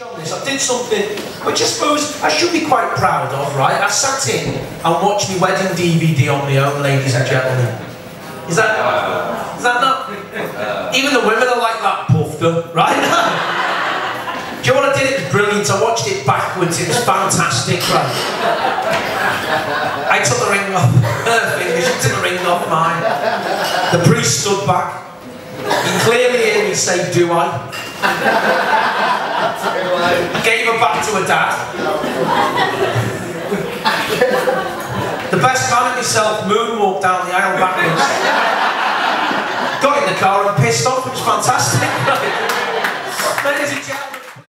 I did something which I suppose I should be quite proud of, right? I sat in and watched my wedding DVD on my own, ladies and gentlemen. Is that is that not? Even the women are like that puffed up, right? Do you know what I did? It was brilliant. I watched it backwards. It was fantastic, right? I took the ring off her fingers. She took the ring off mine. The priest stood back. You can clearly hear me say, "Do I?" with adapt. the best man at himself moonwalked down the aisle backwards. Got in the car and pissed off, which was fantastic. Ladies and gentlemen.